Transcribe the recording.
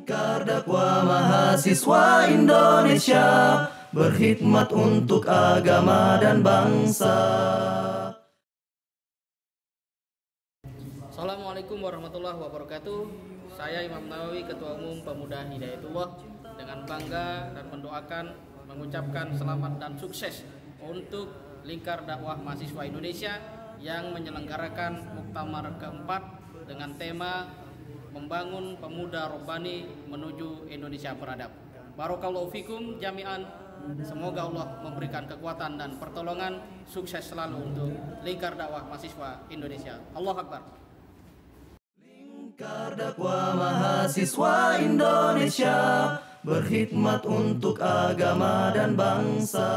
Lingkar dakwah mahasiswa Indonesia berkhidmat untuk agama dan bangsa. Assalamualaikum warahmatullahi wabarakatuh. Saya Imam Nawawi, Ketua Umum Pemuda Hidayatullah, dengan bangga dan mendoakan mengucapkan selamat dan sukses untuk Lingkar Dakwah Mahasiswa Indonesia yang menyelenggarakan muktamar keempat dengan tema membangun pemuda robbani menuju Indonesia beradab. Barakallahu fikum jami'an. Semoga Allah memberikan kekuatan dan pertolongan sukses selalu untuk Lingkar Dakwah Mahasiswa Indonesia. Allah Akbar. Lingkar dakwah mahasiswa Indonesia berkhidmat untuk agama dan bangsa.